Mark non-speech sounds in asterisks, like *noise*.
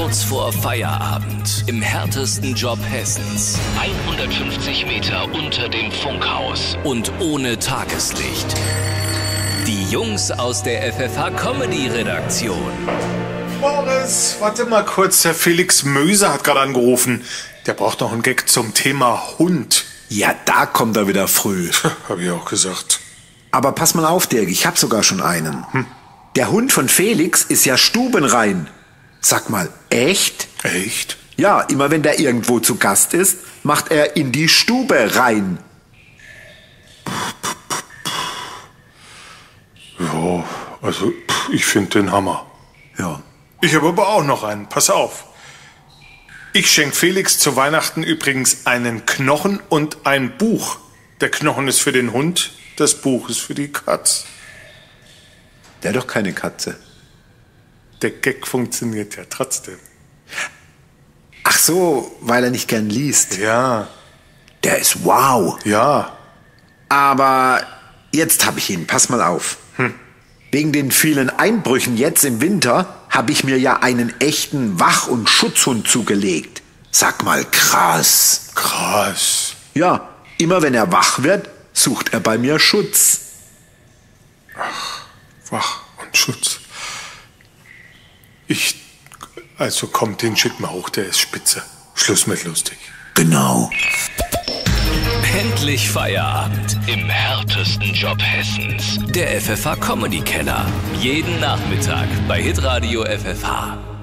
Kurz vor Feierabend im härtesten Job Hessens. 150 Meter unter dem Funkhaus und ohne Tageslicht. Die Jungs aus der FFH Comedy Redaktion. Boris, warte mal kurz. Der Felix Möser hat gerade angerufen. Der braucht noch einen Gag zum Thema Hund. Ja, da kommt er wieder früh. *laughs* Hab ich auch gesagt. Aber pass mal auf, Dirk, ich hab sogar schon einen. Der Hund von Felix ist ja stubenrein. Sag mal, echt? Echt? Ja, immer wenn der irgendwo zu Gast ist, macht er in die Stube rein. Ja, also ich finde den Hammer. Ja. Ich habe aber auch noch einen. Pass auf. Ich schenke Felix zu Weihnachten übrigens einen Knochen und ein Buch. Der Knochen ist für den Hund, das Buch ist für die Katz. Der hat doch keine Katze. Der Gag funktioniert ja trotzdem. Ach so, weil er nicht gern liest. Ja, Der ist wow. ja. Aber jetzt hab ich ihn. Pass mal auf. Wegen den vielen Einbrüchen jetzt im Winter habe ich mir ja einen echten Wach- und Schutzhund zugelegt. Sag mal, krass. Krass. Ja, immer wenn er wach wird, sucht er bei mir Schutz. Wach und Schutz. Ich. Also komm, den schick mal hoch, der ist spitze. Schluss mit lustig. Genau. Endlich Feierabend im härtesten Job Hessens. Der FFH Comedy Keller. Jeden Nachmittag bei Hitradio FFH.